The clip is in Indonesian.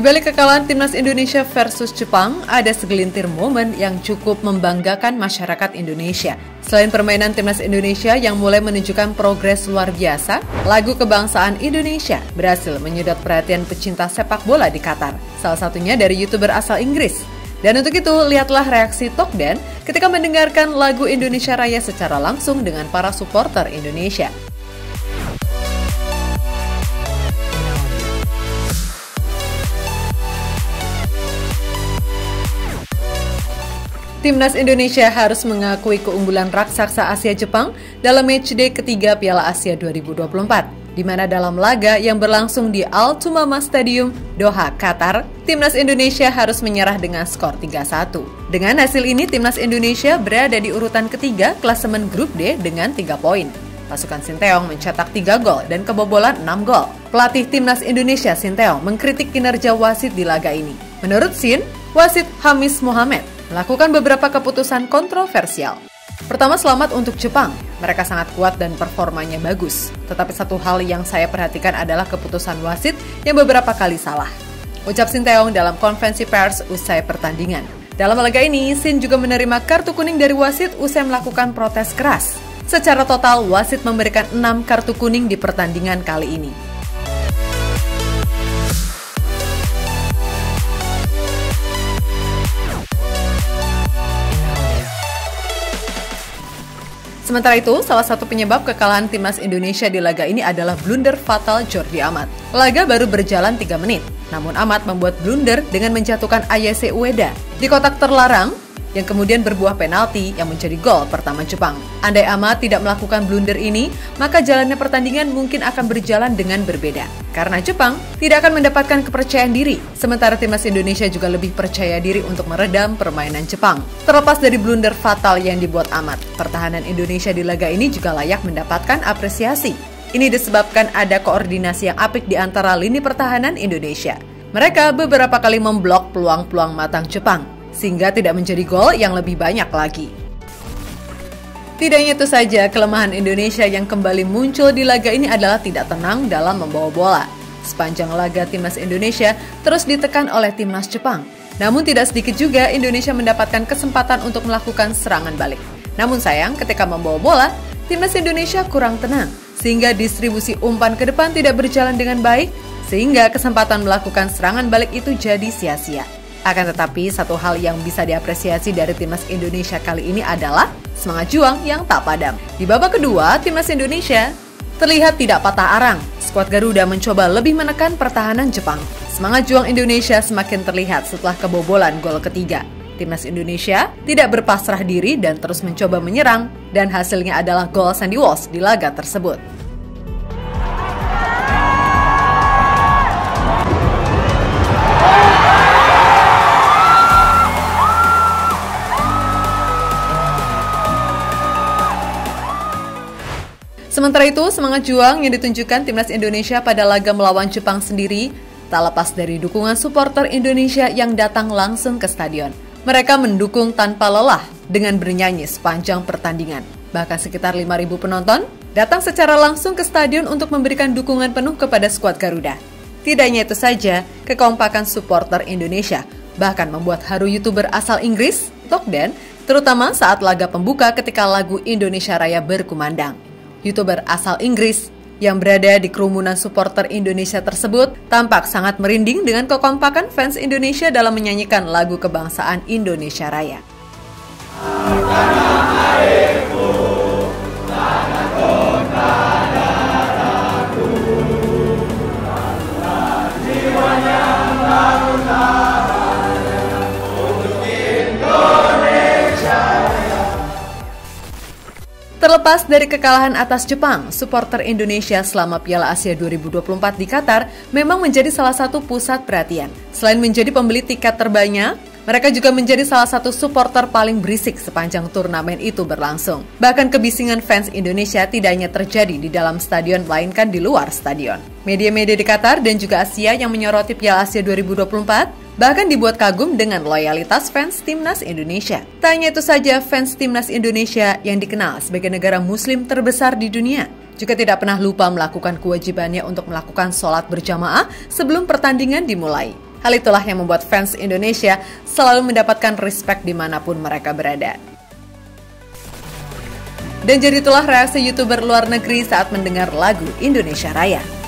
balik kekalahan timnas Indonesia versus Jepang, ada segelintir momen yang cukup membanggakan masyarakat Indonesia. Selain permainan timnas Indonesia yang mulai menunjukkan progres luar biasa, lagu kebangsaan Indonesia berhasil menyedot perhatian pecinta sepak bola di Qatar. Salah satunya dari youtuber asal Inggris. Dan untuk itu, lihatlah reaksi Tokden ketika mendengarkan lagu Indonesia Raya secara langsung dengan para supporter Indonesia. Timnas Indonesia harus mengakui keunggulan raksasa Asia Jepang dalam matchday ketiga Piala Asia 2024, di mana dalam laga yang berlangsung di Al Tumama Stadium, Doha, Qatar, Timnas Indonesia harus menyerah dengan skor 3-1. Dengan hasil ini, Timnas Indonesia berada di urutan ketiga klasemen grup D dengan 3 poin. Pasukan Sinteyong mencetak 3 gol dan kebobolan 6 gol. Pelatih Timnas Indonesia Sinteyong mengkritik kinerja wasit di laga ini. Menurut Sin, wasit Hamis Mohamed melakukan beberapa keputusan kontroversial. Pertama, selamat untuk Jepang. Mereka sangat kuat dan performanya bagus. Tetapi satu hal yang saya perhatikan adalah keputusan wasit yang beberapa kali salah. Ucap Sinteyong dalam konferensi pers usai pertandingan. Dalam laga ini, Sin juga menerima kartu kuning dari wasit usai melakukan protes keras. Secara total, wasit memberikan 6 kartu kuning di pertandingan kali ini. Sementara itu, salah satu penyebab kekalahan timnas Indonesia di laga ini adalah blunder fatal Jordi Amat. Laga baru berjalan 3 menit, namun Amat membuat blunder dengan menjatuhkan Ayase Ueda. Di kotak terlarang, yang kemudian berbuah penalti yang menjadi gol pertama Jepang. Andai Amat tidak melakukan blunder ini, maka jalannya pertandingan mungkin akan berjalan dengan berbeda. Karena Jepang tidak akan mendapatkan kepercayaan diri, sementara timnas Indonesia juga lebih percaya diri untuk meredam permainan Jepang. Terlepas dari blunder fatal yang dibuat Amat, pertahanan Indonesia di laga ini juga layak mendapatkan apresiasi. Ini disebabkan ada koordinasi yang apik di antara lini pertahanan Indonesia. Mereka beberapa kali memblok peluang-peluang matang Jepang, sehingga tidak menjadi gol yang lebih banyak lagi. Tidak hanya itu saja, kelemahan Indonesia yang kembali muncul di laga ini adalah tidak tenang dalam membawa bola. Sepanjang laga timnas Indonesia terus ditekan oleh timnas Jepang. Namun tidak sedikit juga Indonesia mendapatkan kesempatan untuk melakukan serangan balik. Namun sayang ketika membawa bola, timnas Indonesia kurang tenang sehingga distribusi umpan ke depan tidak berjalan dengan baik sehingga kesempatan melakukan serangan balik itu jadi sia-sia. Akan tetapi, satu hal yang bisa diapresiasi dari timnas Indonesia kali ini adalah semangat juang yang tak padam. Di babak kedua, timnas Indonesia terlihat tidak patah arang. Skuad Garuda mencoba lebih menekan pertahanan Jepang. Semangat juang Indonesia semakin terlihat setelah kebobolan gol ketiga. Timnas Indonesia tidak berpasrah diri dan terus mencoba menyerang, dan hasilnya adalah gol Sandy Walsh di laga tersebut. Sementara itu, semangat juang yang ditunjukkan timnas Indonesia pada laga melawan Jepang sendiri tak lepas dari dukungan supporter Indonesia yang datang langsung ke stadion. Mereka mendukung tanpa lelah dengan bernyanyi sepanjang pertandingan. Bahkan sekitar 5.000 penonton datang secara langsung ke stadion untuk memberikan dukungan penuh kepada skuad Garuda. Tidak hanya itu saja, kekompakan supporter Indonesia bahkan membuat haru youtuber asal Inggris, Tokden, terutama saat laga pembuka ketika lagu Indonesia Raya berkumandang. YouTuber asal Inggris yang berada di kerumunan supporter Indonesia tersebut tampak sangat merinding dengan kekompakan fans Indonesia dalam menyanyikan lagu kebangsaan Indonesia Raya. Terlepas dari kekalahan atas Jepang, supporter Indonesia selama Piala Asia 2024 di Qatar memang menjadi salah satu pusat perhatian. Selain menjadi pembeli tiket terbanyak, mereka juga menjadi salah satu supporter paling berisik sepanjang turnamen itu berlangsung. Bahkan kebisingan fans Indonesia tidak hanya terjadi di dalam stadion, melainkan di luar stadion. Media-media di Qatar dan juga Asia yang menyoroti Piala Asia 2024 bahkan dibuat kagum dengan loyalitas fans timnas Indonesia. Tanya itu saja fans timnas Indonesia yang dikenal sebagai negara muslim terbesar di dunia juga tidak pernah lupa melakukan kewajibannya untuk melakukan sholat berjamaah sebelum pertandingan dimulai. Hal itulah yang membuat fans Indonesia selalu mendapatkan respect di mana pun mereka berada. Dan jadi itulah reaksi YouTuber luar negeri saat mendengar lagu Indonesia Raya.